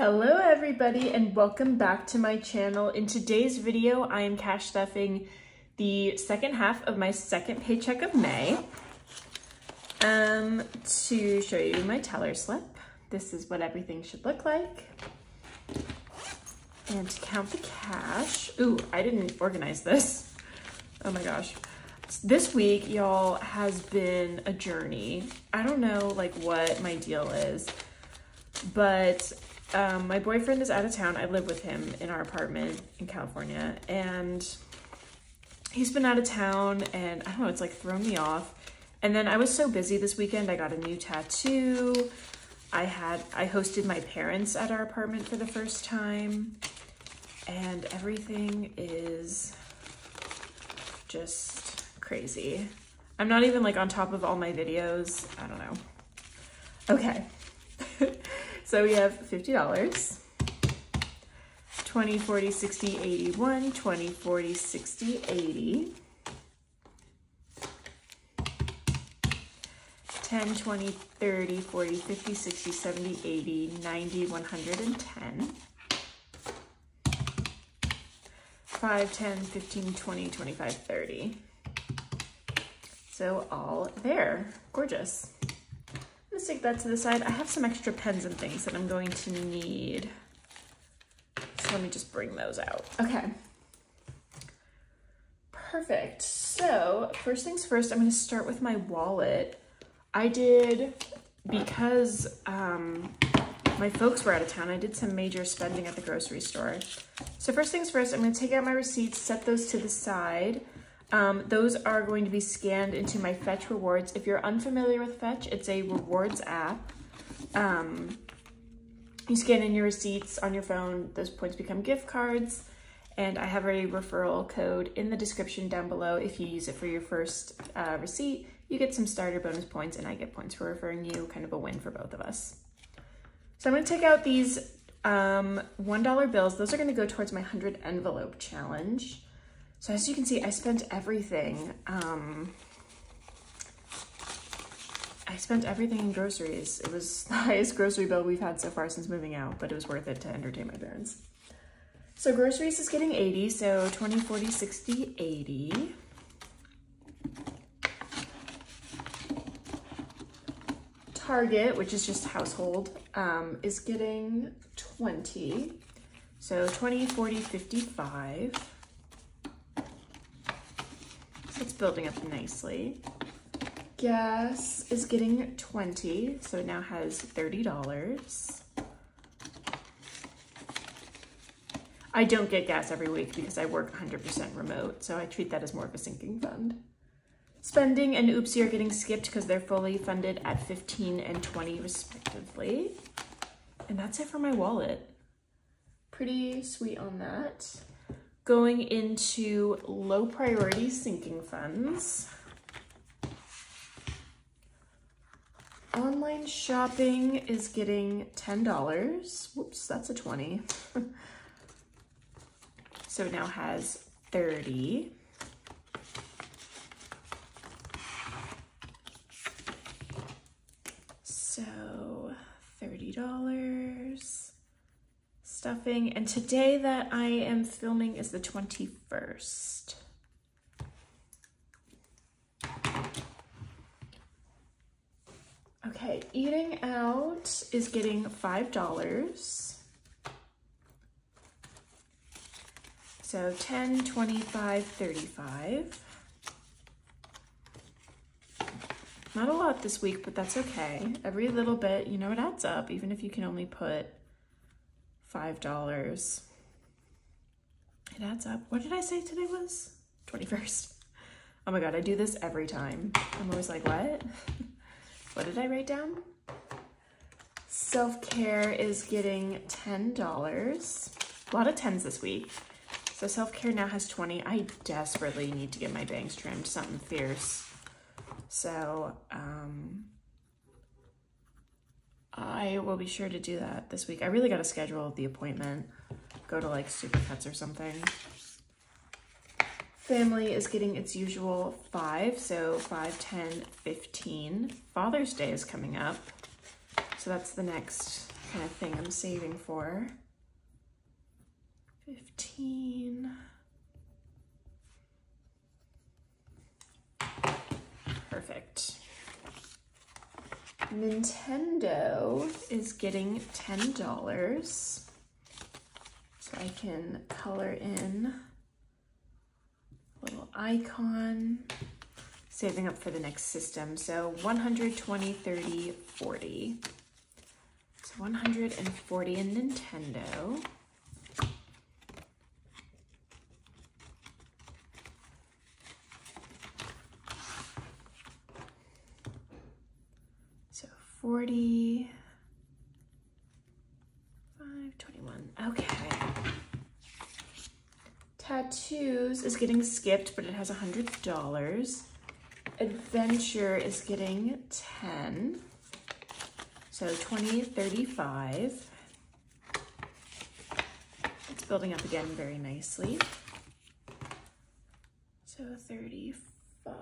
Hello everybody and welcome back to my channel. In today's video, I am cash stuffing the second half of my second paycheck of May. Um, to show you my teller slip, this is what everything should look like. And to count the cash, ooh, I didn't organize this. Oh my gosh. This week, y'all, has been a journey. I don't know like what my deal is, but um, my boyfriend is out of town. I live with him in our apartment in California and he's been out of town and I don't know, it's like thrown me off. And then I was so busy this weekend. I got a new tattoo. I had, I hosted my parents at our apartment for the first time and everything is just crazy. I'm not even like on top of all my videos. I don't know. Okay. so we have $50. 20, 40, 60, 81, 20, 40, 60, 80. 10, 20, 30, 40, 50, 60, 70, 80, 90, 110. 5, 10, 15, 20, 25, 30. So all there, gorgeous. Take that to the side. I have some extra pens and things that I'm going to need. So let me just bring those out. Okay. Perfect. So first things first, I'm gonna start with my wallet. I did, because um, my folks were out of town, I did some major spending at the grocery store. So first things first, I'm gonna take out my receipts, set those to the side. Um, those are going to be scanned into my Fetch Rewards. If you're unfamiliar with Fetch, it's a rewards app. Um, you scan in your receipts on your phone, those points become gift cards. And I have a referral code in the description down below. If you use it for your first uh, receipt, you get some starter bonus points and I get points for referring you, kind of a win for both of us. So I'm gonna take out these um, $1 bills. Those are gonna go towards my 100 envelope challenge. So as you can see, I spent everything. Um, I spent everything in groceries. It was the highest grocery bill we've had so far since moving out, but it was worth it to entertain my parents. So groceries is getting 80, so 20, 40, 60, 80. Target, which is just household, um, is getting 20. So 20, 40, 55 it's building up nicely. Gas is getting 20, so it now has $30. I don't get gas every week because I work 100% remote, so I treat that as more of a sinking fund. Spending and Oopsie are getting skipped because they're fully funded at 15 and 20 respectively. And that's it for my wallet. Pretty sweet on that going into low priority sinking funds. Online shopping is getting $10. Whoops, that's a 20. so now has 30. So $30 stuffing. And today that I am filming is the 21st. Okay, eating out is getting $5. So 10, 25, 35. Not a lot this week, but that's okay. Every little bit, you know, it adds up, even if you can only put $5. It adds up. What did I say today was? 21st. Oh my God, I do this every time. I'm always like, what? what did I write down? Self-care is getting $10. A lot of 10s this week. So self-care now has 20. I desperately need to get my bangs trimmed, something fierce. So, um, I will be sure to do that this week. I really got to schedule the appointment. Go to like Supercuts or something. Family is getting its usual five, so 5, 10, 15. Father's Day is coming up. So that's the next kind of thing I'm saving for. 15. Perfect. Nintendo is getting $10. So I can color in a little icon, saving up for the next system. So 120, 30, 40. So 140 in Nintendo. So 40, 5, 21. Okay. Tattoos is getting skipped, but it has $100. Adventure is getting 10. So 20, 35. It's building up again very nicely. So 35,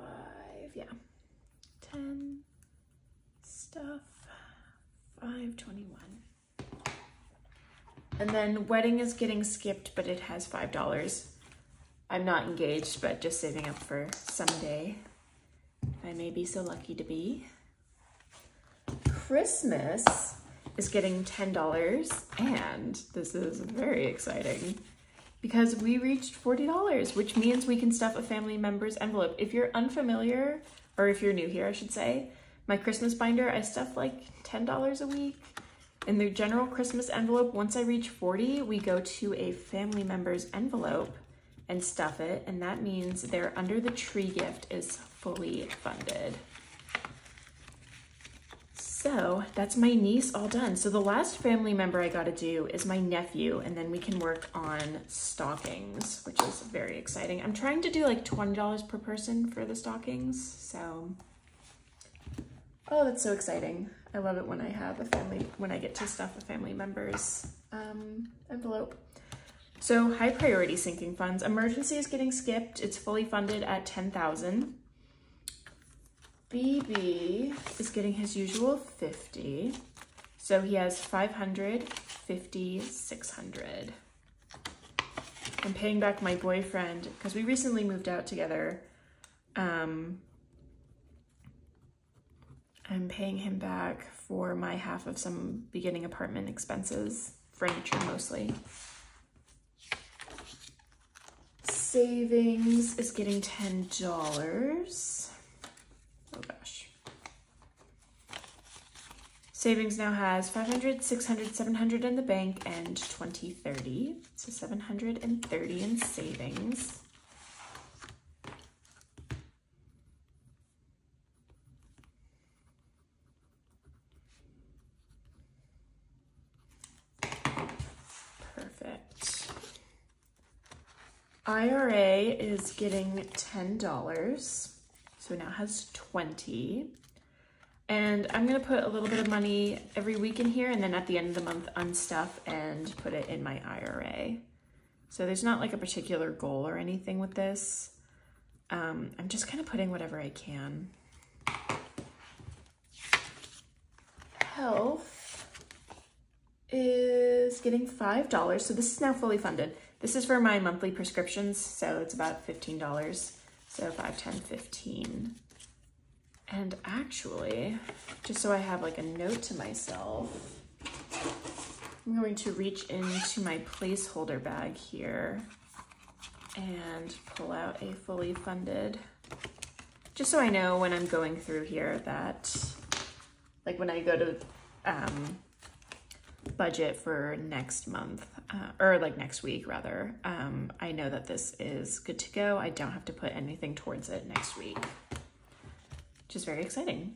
yeah. 10, stuff, 521. And then wedding is getting skipped, but it has $5. I'm not engaged, but just saving up for someday. I may be so lucky to be. Christmas is getting $10 and this is very exciting because we reached $40, which means we can stuff a family member's envelope. If you're unfamiliar, or if you're new here, I should say, my Christmas binder, I stuff like $10 a week. In the general Christmas envelope, once I reach 40, we go to a family member's envelope and stuff it, and that means their under the tree gift is fully funded. So that's my niece all done. So the last family member I gotta do is my nephew, and then we can work on stockings, which is very exciting. I'm trying to do like $20 per person for the stockings, so. Oh, that's so exciting. I love it when I have a family, when I get to stuff a family member's um, envelope. So high priority sinking funds. Emergency is getting skipped. It's fully funded at 10,000. BB is getting his usual 50. So he has 500, 50, 600. I'm paying back my boyfriend because we recently moved out together. Um, I'm paying him back for my half of some beginning apartment expenses, furniture mostly. Savings is getting $10. Oh gosh. Savings now has 500, 600, 700 in the bank and 20, 30. So 730 in savings. Perfect. IRA is getting $10. So it now has 20. And I'm gonna put a little bit of money every week in here and then at the end of the month unstuff and put it in my IRA. So there's not like a particular goal or anything with this. Um, I'm just kind of putting whatever I can. Health is getting $5. So this is now fully funded. This is for my monthly prescriptions, so it's about $15. So 5, 10, 15. And actually, just so I have like a note to myself, I'm going to reach into my placeholder bag here and pull out a fully funded, just so I know when I'm going through here that, like when I go to um, budget for next month, uh, or like next week rather, um, I know that this is good to go. I don't have to put anything towards it next week, which is very exciting.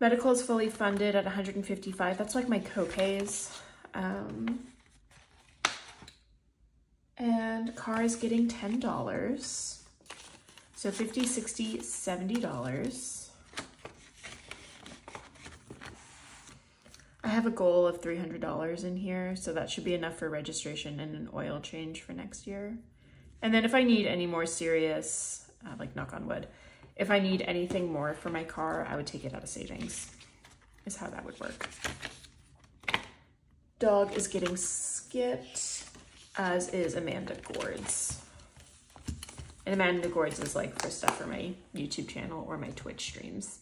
Medical is fully funded at 155. That's like my copays. Um, and car is getting $10. So 50, 60, $70. I have a goal of $300 in here, so that should be enough for registration and an oil change for next year. And then if I need any more serious, uh, like knock on wood, if I need anything more for my car, I would take it out of savings, is how that would work. dog is getting skipped, as is Amanda Gourdz. And Amanda Gourdz is like for stuff for my YouTube channel or my Twitch streams.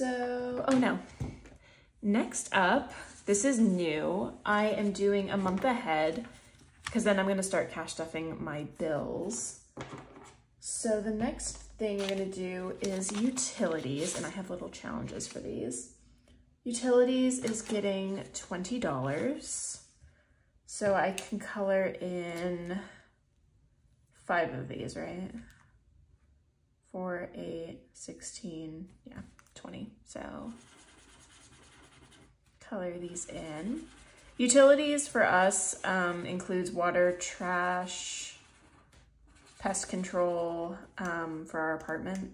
So, oh no. Next up, this is new. I am doing a month ahead because then I'm gonna start cash stuffing my bills. So the next thing we're gonna do is utilities, and I have little challenges for these. Utilities is getting $20. So I can color in five of these, right? Four, eight, 16, yeah, 20. So color these in. Utilities for us um, includes water, trash, pest control um, for our apartment,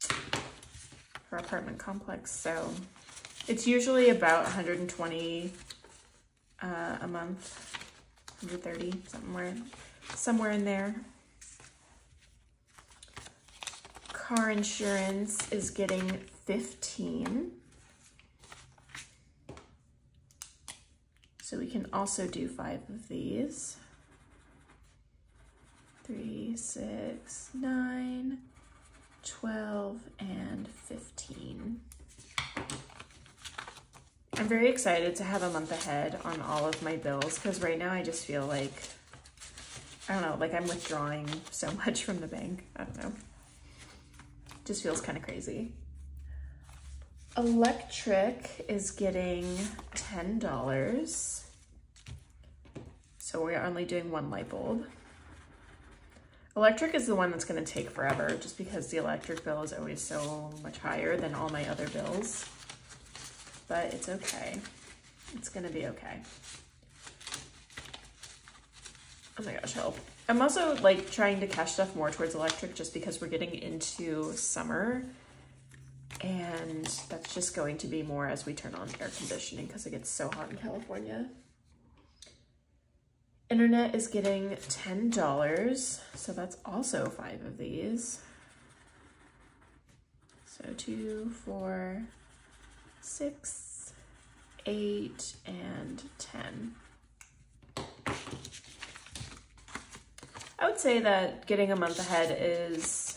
for our apartment complex. So it's usually about 120 uh, a month, 130, somewhere, somewhere in there. Car insurance is getting 15. So we can also do five of these. Three, six, nine, 12, and 15. I'm very excited to have a month ahead on all of my bills because right now I just feel like, I don't know, like I'm withdrawing so much from the bank. I don't know. Just feels kind of crazy. Electric is getting $10. So we're only doing one light bulb. Electric is the one that's gonna take forever just because the electric bill is always so much higher than all my other bills. But it's okay. It's gonna be okay. Oh my gosh, help. I'm also like trying to cash stuff more towards electric just because we're getting into summer and that's just going to be more as we turn on air conditioning because it gets so hot in California. Internet is getting $10, so that's also five of these. So two, four, six, eight, and 10. I would say that getting a month ahead is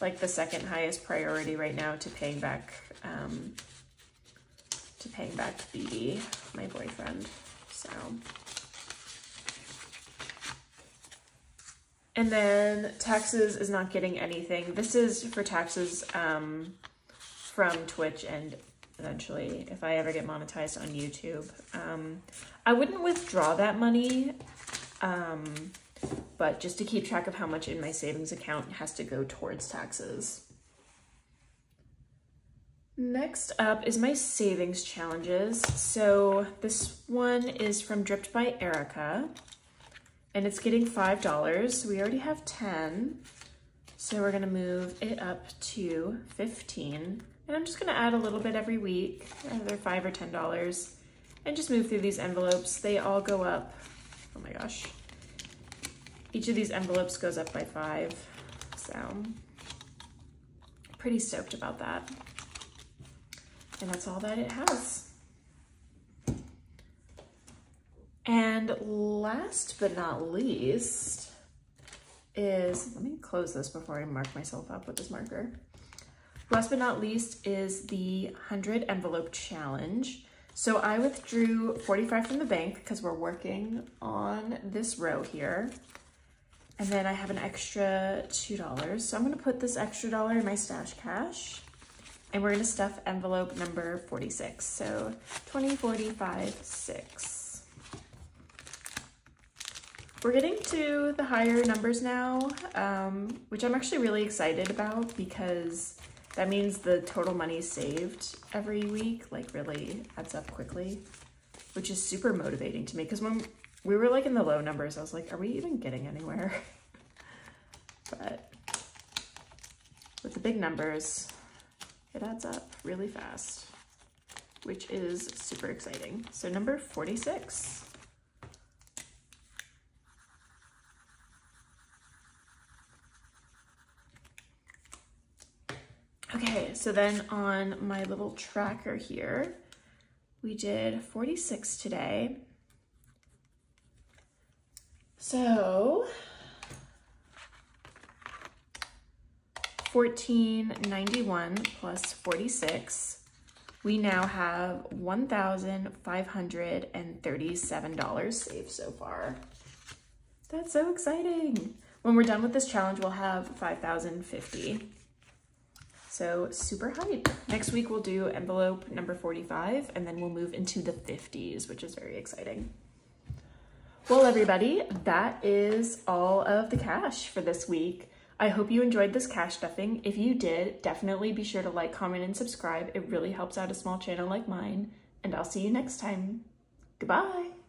like the second highest priority right now to paying back um, to paying back BB, my boyfriend. So. And then taxes is not getting anything. This is for taxes um, from Twitch and eventually if I ever get monetized on YouTube. Um, I wouldn't withdraw that money. Um, but just to keep track of how much in my savings account has to go towards taxes. Next up is my savings challenges. So this one is from Dripped by Erica and it's getting $5. We already have 10. So we're gonna move it up to 15. And I'm just gonna add a little bit every week, either five or $10 and just move through these envelopes. They all go up, oh my gosh, each of these envelopes goes up by five, so pretty stoked about that. And that's all that it has. And last but not least is, let me close this before I mark myself up with this marker. Last but not least is the 100 envelope challenge. So I withdrew 45 from the bank because we're working on this row here. And then I have an extra $2. So I'm gonna put this extra dollar in my stash cash and we're gonna stuff envelope number 46. So 20, 45, 6. We're getting to the higher numbers now, um, which I'm actually really excited about because that means the total money saved every week like really adds up quickly, which is super motivating to me because when we were like in the low numbers. I was like, are we even getting anywhere? but with the big numbers, it adds up really fast, which is super exciting. So number 46. Okay, so then on my little tracker here, We did 46 today. So 1491 plus 46, we now have $1,537 saved so far. That's so exciting. When we're done with this challenge, we'll have 5,050. So super hype. Next week we'll do envelope number 45 and then we'll move into the 50s, which is very exciting. Well, everybody, that is all of the cash for this week. I hope you enjoyed this cash stuffing. If you did, definitely be sure to like, comment, and subscribe. It really helps out a small channel like mine. And I'll see you next time. Goodbye.